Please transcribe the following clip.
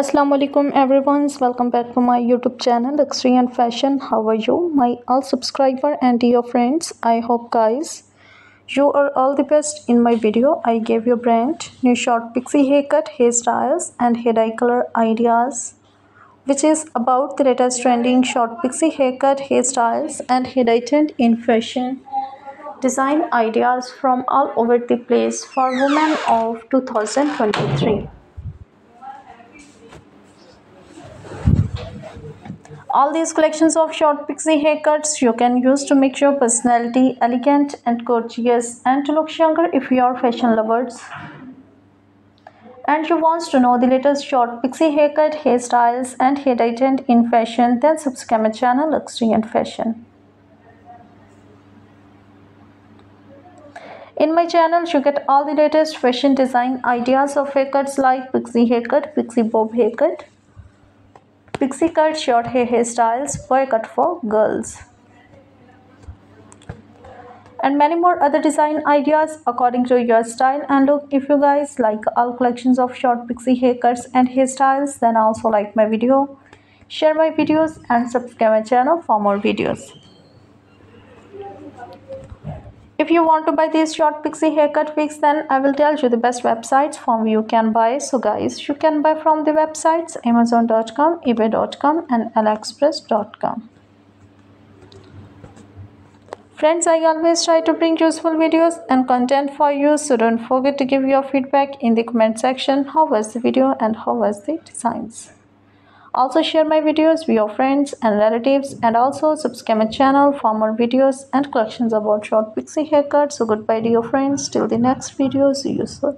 Assalamu alaikum everyone. Welcome back to my youtube channel Luxuriant Fashion. How are you my all subscriber and dear friends? I hope guys you are all the best. In my video i gave you brand new short pixie haircut hairstyles and hair dye color ideas which is about the latest trending short pixie haircut hairstyles and hair dye trend in fashion. Design ideas from all over the place for women of 2023 All these collections of short pixie haircuts you can use to make your personality elegant and courteous and to look younger if you are fashion lovers. And you want to know the latest short pixie haircut, hairstyles and hair dye in fashion then subscribe my channel Luxuriant Fashion. In my channel, you get all the latest fashion design ideas of haircuts like pixie haircut, pixie bob haircut, Pixie cut short hair hairstyles, boy cut for girls. And many more other design ideas according to your style and look. If you guys like all collections of short pixie haircuts and hairstyles, then also like my video, share my videos and subscribe my channel for more videos. If you want to buy these short pixie haircut wigs then I will tell you the best websites from you can buy. So guys you can buy from the websites amazon.com, ebay.com and aliexpress.com. Friends, I always try to bring useful videos and content for you so don't forget to give your feedback in the comment section. How was the video and how was the designs? Also share my videos with your friends and relatives and also subscribe my channel for more videos and collections about short pixie haircuts. So goodbye dear friends till the next video. See you soon.